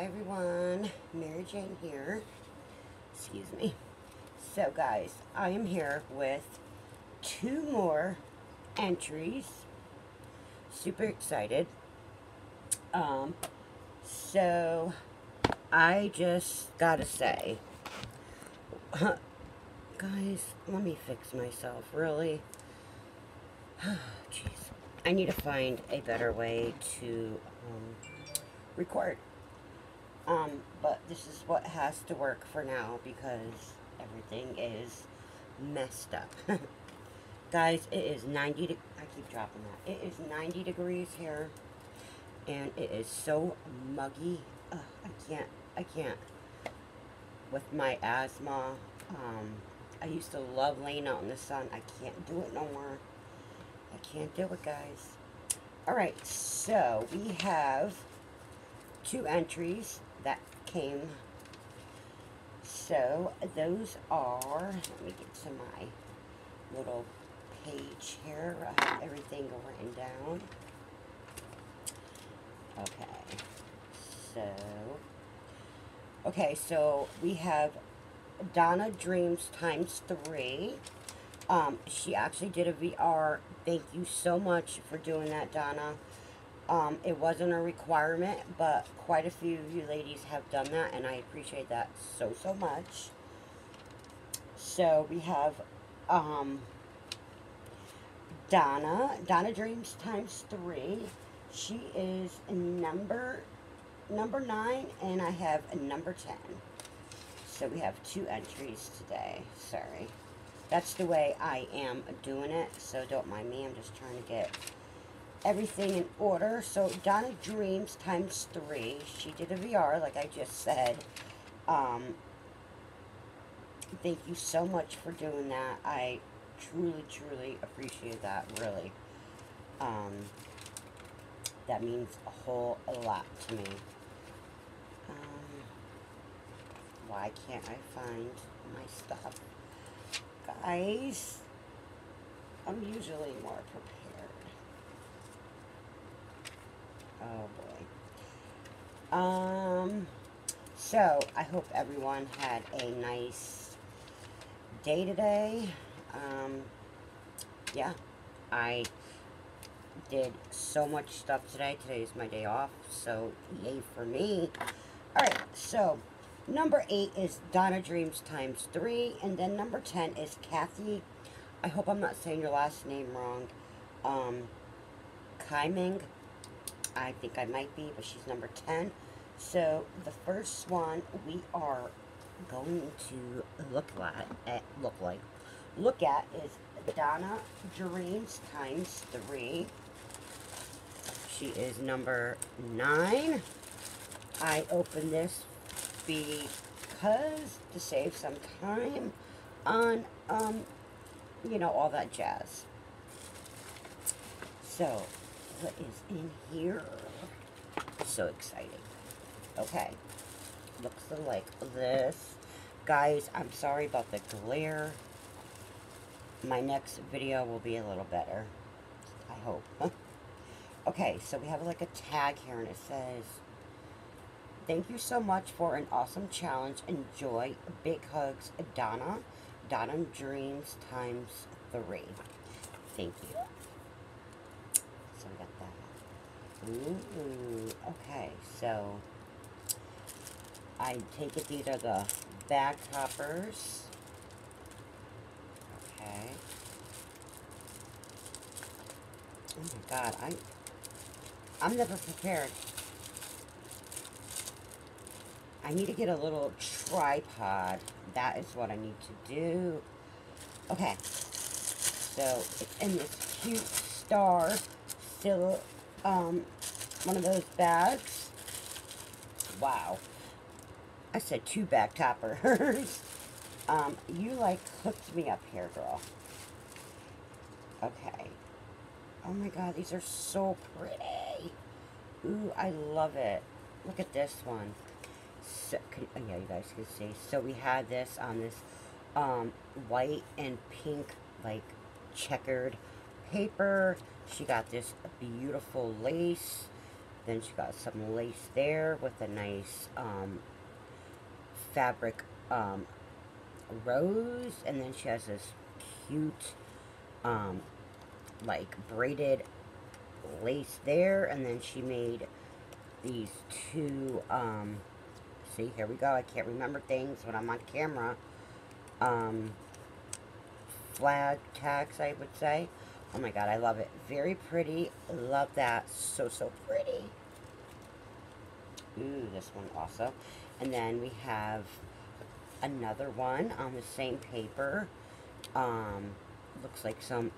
Hi everyone, Mary Jane here. Excuse me. So guys, I am here with two more entries. Super excited. Um, so I just gotta say, guys, let me fix myself. Really? Jeez. I need to find a better way to um, record. Um, but this is what has to work for now because everything is messed up. Guys, it is 90, de I keep dropping that. It is 90 degrees here and it is so muggy. Ugh, I can't, I can't. With my asthma, um, I used to love laying out in the sun. I can't do it no more. I can't do it, guys. Alright, so we have two entries that came. So those are, let me get to my little page here. I have everything written down. Okay, so, okay, so we have Donna Dreams times three. Um, she actually did a VR. Thank you so much for doing that, Donna. Um, it wasn't a requirement, but quite a few of you ladies have done that, and I appreciate that so, so much. So, we have, um, Donna, Donna Dreams times three. She is number, number nine, and I have number ten. So, we have two entries today. Sorry. That's the way I am doing it, so don't mind me. I'm just trying to get everything in order. So Donna Dreams times three. She did a VR, like I just said. Um, thank you so much for doing that. I truly, truly appreciate that, really. Um, that means a whole lot to me. Um, why can't I find my stuff? Guys, I'm usually more prepared. Oh boy. Um, so I hope everyone had a nice day today. Um, yeah, I did so much stuff today. Today is my day off, so yay for me. Alright, so number 8 is Donna Dreams times 3, and then number 10 is Kathy. I hope I'm not saying your last name wrong. Um, Keimig. I think I might be, but she's number 10. So the first one we are going to look at, eh, look like, look at is Donna Dreams times 3. She is number 9. I opened this because to save some time on, um, you know, all that jazz. So, what is in here. So exciting. Okay. Looks like this. Guys, I'm sorry about the glare. My next video will be a little better. I hope. okay, so we have like a tag here and it says, Thank you so much for an awesome challenge. Enjoy. Big hugs, Donna. Donna Dreams times three. Thank you. Ooh, okay, so I take it these are the bag toppers. Okay. Oh my god, I I'm never prepared. I need to get a little tripod. That is what I need to do. Okay. So, it's in this cute star still um, one of those bags. Wow. I said two bag toppers. um, you like hooked me up here, girl. Okay. Oh my god, these are so pretty. Ooh, I love it. Look at this one. So, can, oh yeah, you guys can see. So we had this on this um, white and pink, like, checkered paper. She got this beautiful lace Then she got some lace there with a nice um, fabric um, rose. And then she has this cute, um, like, braided lace there. And then she made these two, um, see, here we go. I can't remember things when I'm on camera. Um, flag tags, I would say. Oh my god, I love it. Very pretty. Love that. So, so pretty. Ooh, this one also. And then we have another one on the same paper. Um, looks like some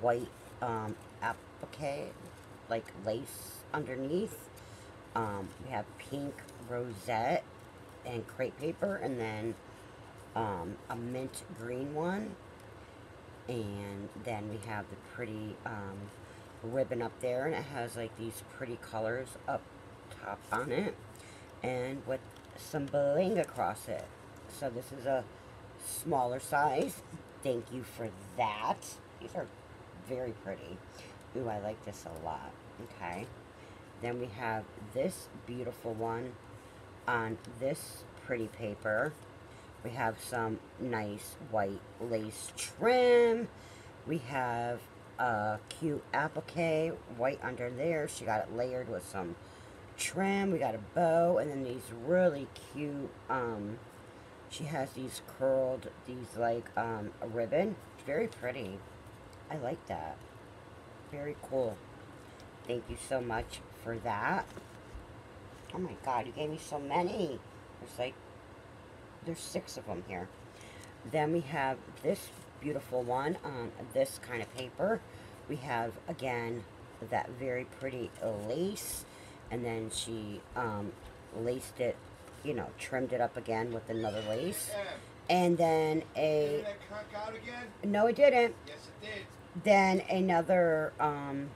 white um, applique, like lace underneath. Um, we have pink rosette and crepe paper, and then um, a mint green one and then we have the pretty um, ribbon up there and it has like these pretty colors up top on it and with some bling across it. So this is a smaller size. Thank you for that. These are very pretty. Ooh I like this a lot. Okay. Then we have this beautiful one on this pretty paper we have some nice white lace trim. We have a cute applique, white under there. She got it layered with some trim. We got a bow, and then these really cute, um, she has these curled, these like, um, a ribbon. Very pretty. I like that. Very cool. Thank you so much for that. Oh my god, you gave me so many. There's like there's six of them here. Then we have this beautiful one on this kind of paper. We have, again, that very pretty lace. And then she um, laced it, you know, trimmed it up again with another lace. And then a... No, it didn't. Yes, it did. Then another um,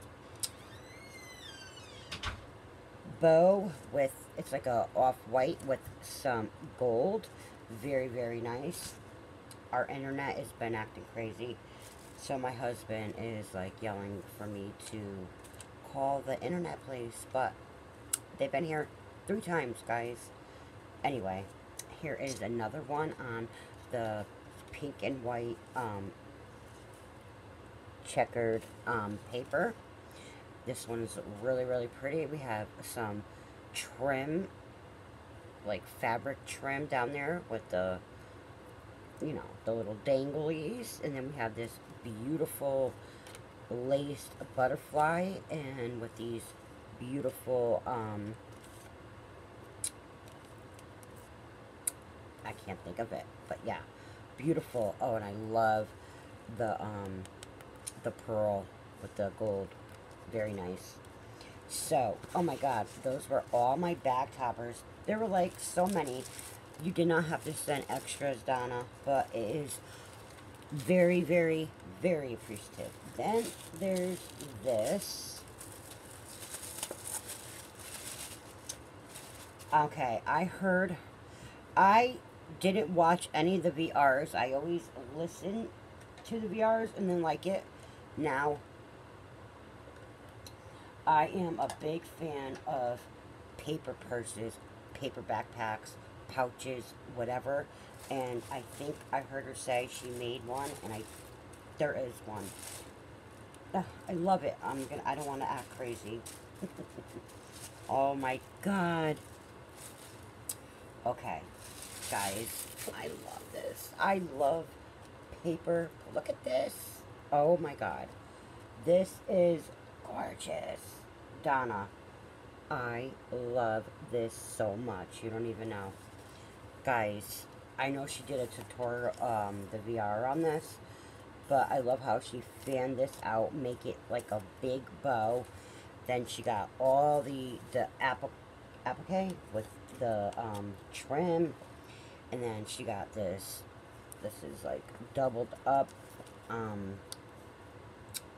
bow with, it's like a off-white with some gold. Very, very nice. Our internet has been acting crazy. So my husband is like yelling for me to call the internet place. But they've been here three times, guys. Anyway, here is another one on the pink and white um, checkered um, paper. This one is really, really pretty. We have some trim like fabric trim down there with the, you know, the little danglies. And then we have this beautiful laced butterfly and with these beautiful, um, I can't think of it, but yeah, beautiful. Oh, and I love the, um, the pearl with the gold. Very nice. So, oh my god, those were all my bag toppers. There were like so many. You did not have to send extras, Donna, but it is very, very, very appreciative. Then there's this. Okay, I heard, I didn't watch any of the VRs. I always listen to the VRs and then like it. Now, I am a big fan of paper purses, paper backpacks, pouches, whatever. And I think I heard her say she made one, and I, there is one. Ugh, I love it. I'm gonna. I don't want to act crazy. oh my god. Okay, guys, I love this. I love paper. Look at this. Oh my god. This is gorgeous. Donna, I love this so much. You don't even know. Guys, I know she did a tutorial, um, the VR on this, but I love how she fanned this out, make it like a big bow. Then she got all the, the apple, applique with the, um, trim. And then she got this, this is like doubled up, um,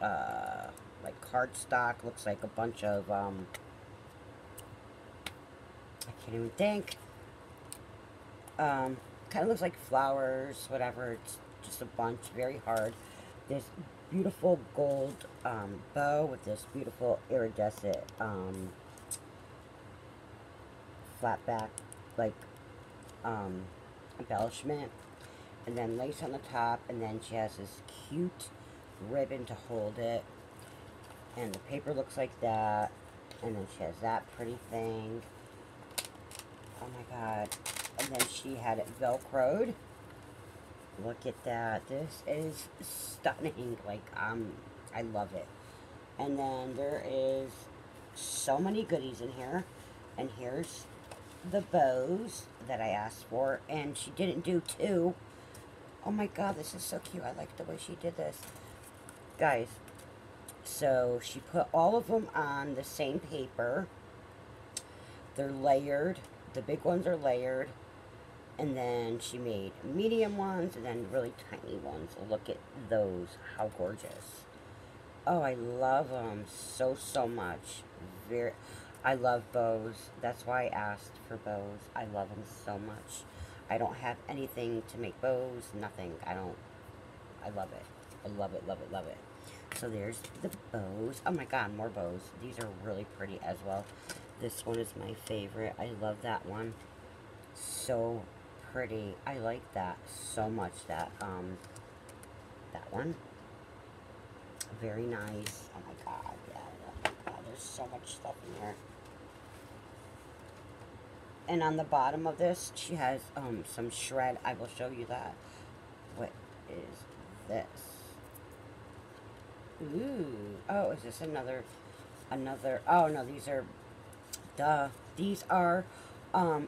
uh, like cardstock. Looks like a bunch of, um, I can't even think. Um, kind of looks like flowers, whatever. It's just a bunch, very hard. This beautiful gold um, bow with this beautiful iridescent um, flat back, like, um, embellishment. And then lace on the top, and then she has this cute ribbon to hold it. And the paper looks like that. And then she has that pretty thing. And then she had it velcroed. Look at that. This is stunning. Like, um, I love it. And then there is so many goodies in here. And here's the bows that I asked for. And she didn't do two. Oh my god, this is so cute. I like the way she did this. Guys, so she put all of them on the same paper. They're layered. The big ones are layered. And then she made medium ones and then really tiny ones. Look at those. How gorgeous. Oh, I love them so, so much. Very, I love bows. That's why I asked for bows. I love them so much. I don't have anything to make bows. Nothing. I don't. I love it. I love it, love it, love it. So there's the bows. Oh my god, more bows. These are really pretty as well. This one is my favorite. I love that one. So pretty. I like that so much. That, um, that one. Very nice. Oh my god, yeah. Oh my god, there's so much stuff in here. And on the bottom of this, she has, um, some shred. I will show you that. What is this? Ooh. Oh, is this another, another, oh no, these are, duh. These are, um,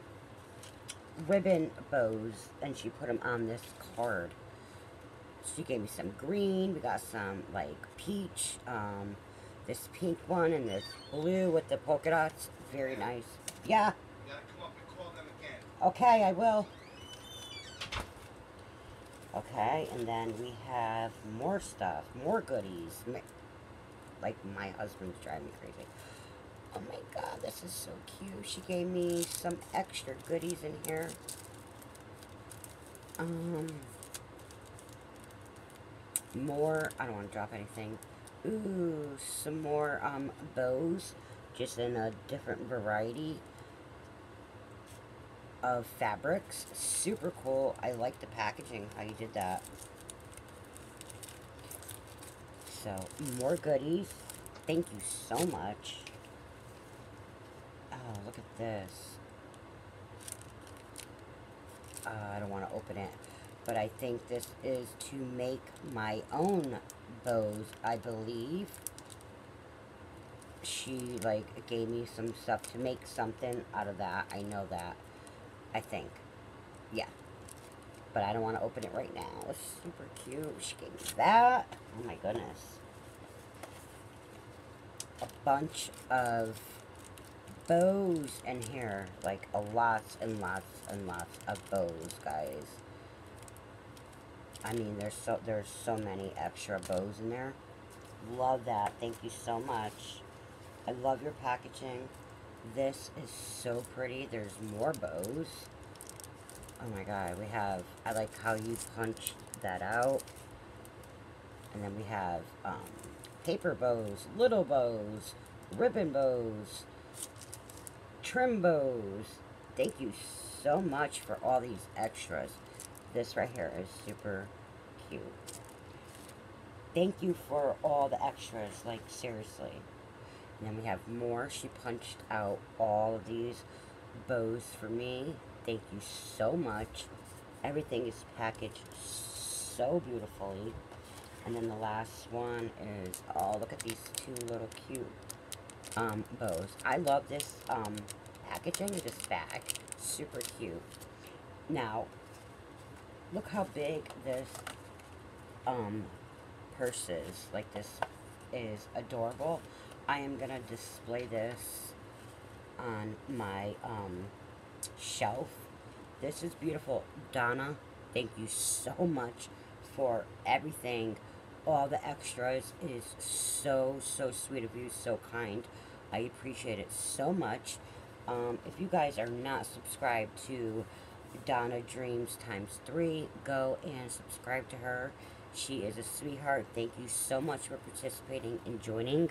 ribbon bows, and she put them on this card. She gave me some green, we got some, like, peach, um, this pink one, and this blue with the polka dots. Very nice. Yeah. Okay, I will. Okay, and then we have more stuff, more goodies. Like, my husband's driving me crazy. Oh my god, this is so cute. She gave me some extra goodies in here. Um, more, I don't want to drop anything. Ooh, some more um, bows, just in a different variety of fabrics. Super cool. I like the packaging, how you did that. So, more goodies. Thank you so much. This. Uh, I don't want to open it. But I think this is to make my own bows, I believe. She, like, gave me some stuff to make something out of that. I know that. I think. Yeah. But I don't want to open it right now. It's super cute. She gave me that. Oh my goodness. A bunch of bows in here. Like, a lots and lots and lots of bows, guys. I mean, there's so there's so many extra bows in there. Love that. Thank you so much. I love your packaging. This is so pretty. There's more bows. Oh my god, we have, I like how you punch that out. And then we have um, paper bows, little bows, ribbon bows, trim bows. Thank you so much for all these extras. This right here is super cute. Thank you for all the extras, like seriously. And then we have more. She punched out all of these bows for me. Thank you so much. Everything is packaged so beautifully. And then the last one is, oh, look at these two little cute um, bows. I love this um, packaging of this bag. Super cute. Now, look how big this um, purse is. Like, this is adorable. I am going to display this on my um, shelf. This is beautiful. Donna, thank you so much for everything. All the extras. It is so, so sweet of you. So kind. I appreciate it so much. Um, if you guys are not subscribed to Donna Dreams times three, go and subscribe to her. She is a sweetheart. Thank you so much for participating and joining.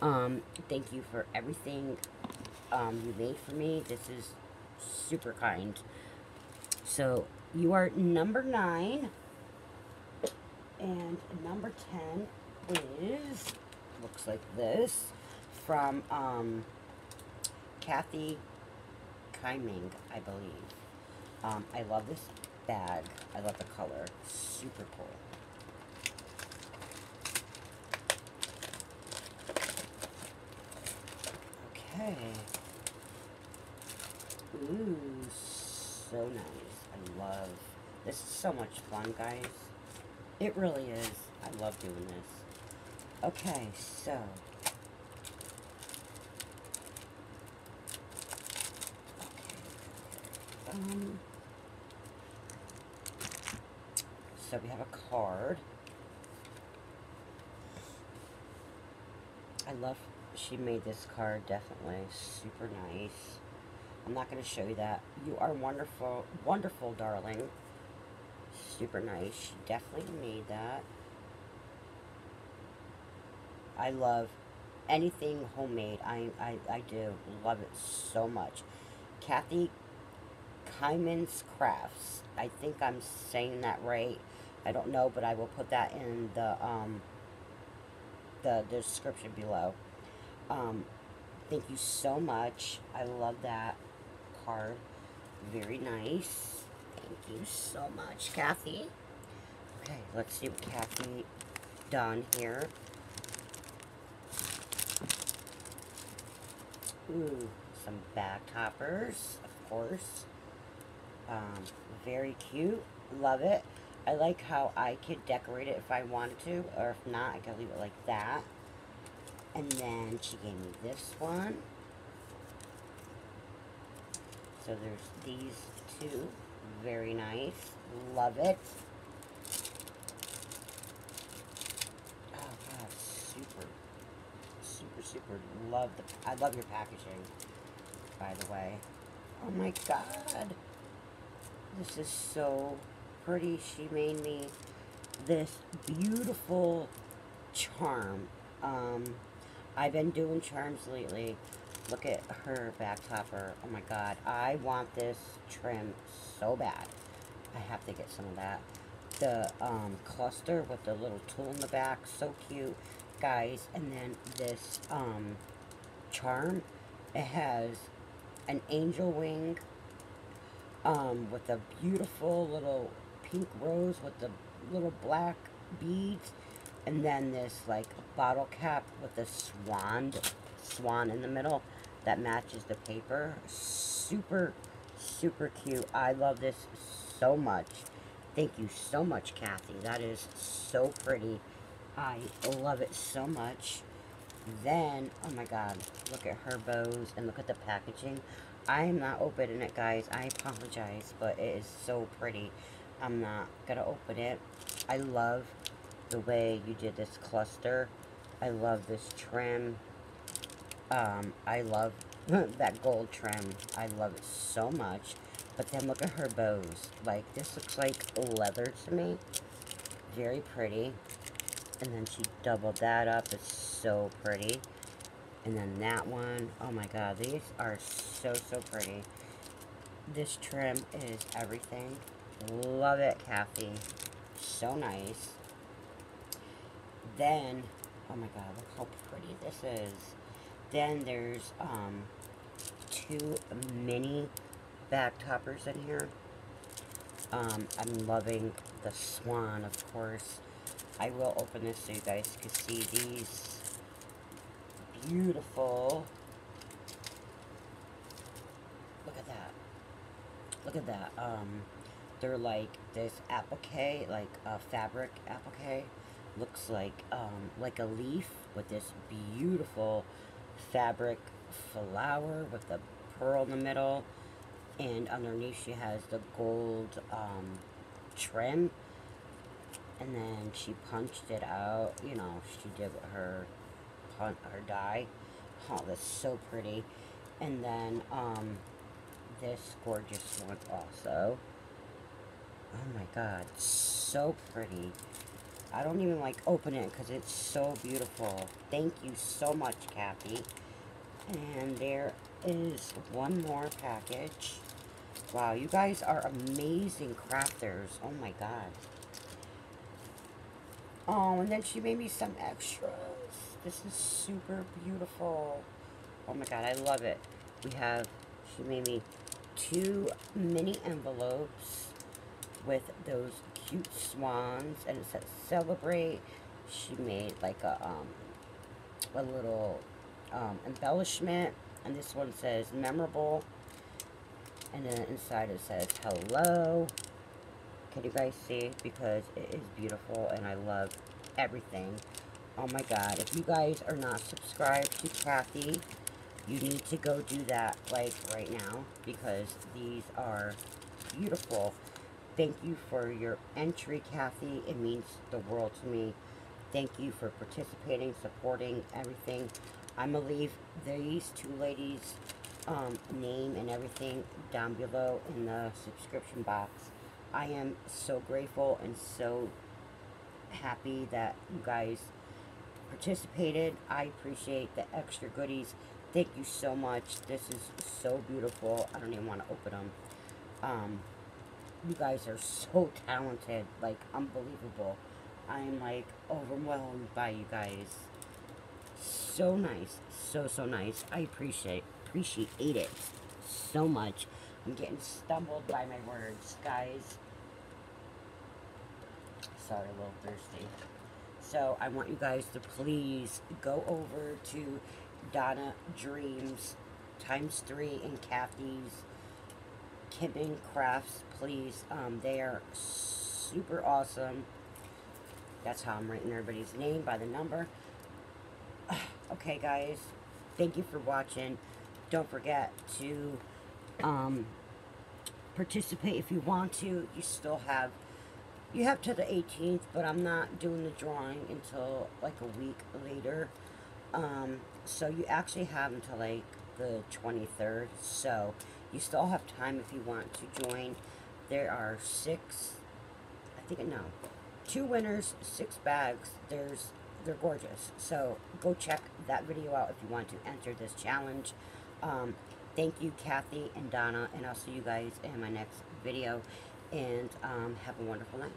Um, thank you for everything um, you made for me. This is super kind. So you are number nine. And number 10 is, looks like this, from um, Kathy Keimig, I believe. Um, I love this bag. I love the color. Super cool. Okay. Ooh, so nice. I love this is so much fun, guys. It really is. I love doing this. Okay, so Um, so we have a card. I love she made this card definitely super nice. I'm not going to show you that. You are wonderful, wonderful, darling. Super nice. She definitely made that. I love anything homemade. I, I, I do love it so much. Kathy Hyman's Crafts. I think I'm saying that right. I don't know, but I will put that in the um, the description below. Um, thank you so much. I love that card. Very nice. Thank you so much, Kathy. Okay, let's see what Kathy done here. Ooh, some bag toppers, of course. Um, very cute. Love it. I like how I could decorate it if I wanted to, or if not, I could leave it like that. And then she gave me this one. So there's these two. Very nice. Love it. Oh god, super, super, super love the. I love your packaging. By the way. Oh my god. This is so pretty. She made me this beautiful charm. Um, I've been doing charms lately. Look at her bag topper. Oh my god. I want this trim so bad. I have to get some of that. The um, cluster with the little tulle in the back. So cute. Guys, and then this um, charm. It has an angel wing um, with a beautiful little pink rose with the little black beads. And then this like bottle cap with the swan, swan in the middle that matches the paper. Super, super cute. I love this so much. Thank you so much, Kathy. That is so pretty. I love it so much. Then, oh my god, look at her bows and look at the packaging. I am not opening it, guys. I apologize, but it is so pretty. I'm not going to open it. I love the way you did this cluster. I love this trim. Um, I love that gold trim. I love it so much. But then look at her bows. Like, this looks like leather to me. Very pretty. And then she doubled that up. It's so pretty. And then that one, oh my god, these are so, so pretty. This trim is everything. Love it, Kathy. So nice. Then, oh my god, look how pretty this is. Then there's um, two mini bag toppers in here. Um, I'm loving the swan, of course. I will open this so you guys can see these beautiful. Look at that. Look at that. Um, they're like this applique, like a fabric applique. Looks like um, like a leaf with this beautiful fabric flower with the pearl in the middle. And underneath she has the gold um, trim. And then she punched it out. You know, she did her hunt or die. Oh, that's so pretty. And then, um, this gorgeous one also. Oh my god, so pretty. I don't even like open it because it's so beautiful. Thank you so much, Kathy. And there is one more package. Wow, you guys are amazing crafters. Oh my god. Oh, and then she made me some extras. This is super beautiful. Oh my god, I love it. We have, she made me two mini envelopes with those cute swans. And it says celebrate. She made like a, um, a little um, embellishment. And this one says memorable. And then inside it says hello. Can you guys see? Because it is beautiful and I love everything. Oh my god. If you guys are not subscribed to Kathy, you need to go do that like right now because these are beautiful. Thank you for your entry, Kathy. It means the world to me. Thank you for participating, supporting everything. I'm going to leave these two ladies' um, name and everything down below in the subscription box. I am so grateful and so happy that you guys participated. I appreciate the extra goodies. Thank you so much. This is so beautiful. I don't even want to open them. Um, you guys are so talented. Like, unbelievable. I'm, like, overwhelmed by you guys. So nice. So, so nice. I appreciate, appreciate it so much. I'm getting stumbled by my words, guys. Sorry, a little thirsty. So I want you guys to please go over to Donna Dreams times three in Kathy's Kibbing Crafts, please. Um, they are super awesome. That's how I'm writing everybody's name by the number. okay, guys. Thank you for watching. Don't forget to um, participate if you want to. You still have you have to the 18th, but I'm not doing the drawing until like a week later. Um, so you actually have until like the 23rd. So you still have time if you want to join. There are six, I think, no, two winners, six bags. There's, they're gorgeous. So go check that video out if you want to enter this challenge. Um, thank you, Kathy and Donna, and I'll see you guys in my next video. And um, have a wonderful night.